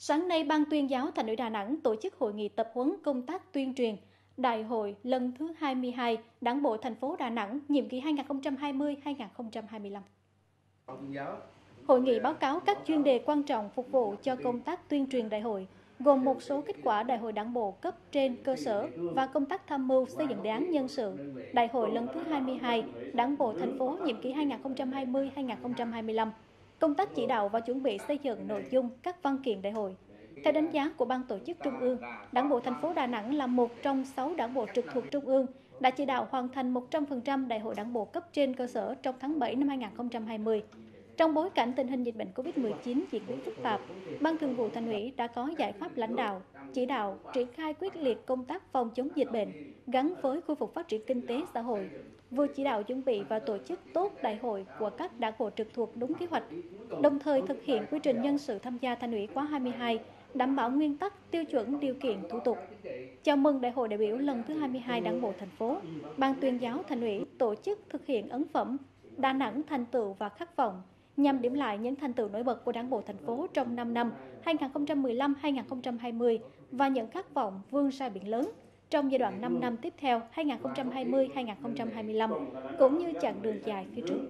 Sáng nay, Ban tuyên giáo Thành ủy Đà Nẵng tổ chức hội nghị tập huấn công tác tuyên truyền Đại hội lần thứ 22 Đảng bộ thành phố Đà Nẵng nhiệm kỳ 2020-2025. Hội nghị báo cáo các chuyên đề quan trọng phục vụ cho công tác tuyên truyền đại hội, gồm một số kết quả đại hội đảng bộ cấp trên cơ sở và công tác tham mưu xây dựng đề án nhân sự đại hội lần thứ 22 đảng bộ thành phố nhiệm kỳ 2020-2025, công tác chỉ đạo và chuẩn bị xây dựng nội dung các văn kiện đại hội. Theo đánh giá của Ban tổ chức Trung ương, Đảng bộ thành phố Đà Nẵng là một trong 6 đảng bộ trực thuộc Trung ương đã chỉ đạo hoàn thành 100% đại hội đảng bộ cấp trên cơ sở trong tháng 7 năm 2020. Trong bối cảnh tình hình dịch bệnh COVID-19 diễn biến phức tạp, Ban Thường vụ Thành ủy đã có giải pháp lãnh đạo, chỉ đạo triển khai quyết liệt công tác phòng chống dịch bệnh gắn với khôi phục phát triển kinh tế xã hội, vừa chỉ đạo chuẩn bị và tổ chức tốt đại hội của các đảng bộ trực thuộc đúng kế hoạch, đồng thời thực hiện quy trình nhân sự tham gia Thành ủy khóa 22 đảm bảo nguyên tắc, tiêu chuẩn, điều kiện, thủ tục. Chào mừng Đại hội đại biểu lần thứ 22 Đảng bộ thành phố, Ban tuyên giáo Thành ủy tổ chức thực hiện ấn phẩm Đà Nẵng thành tựu và khát vọng nhằm điểm lại những thành tựu nổi bật của Đảng bộ thành phố trong 5 năm 2015-2020 và những khát vọng vươn ra biển lớn trong giai đoạn 5 năm tiếp theo 2020-2025 cũng như chặng đường dài phía trước.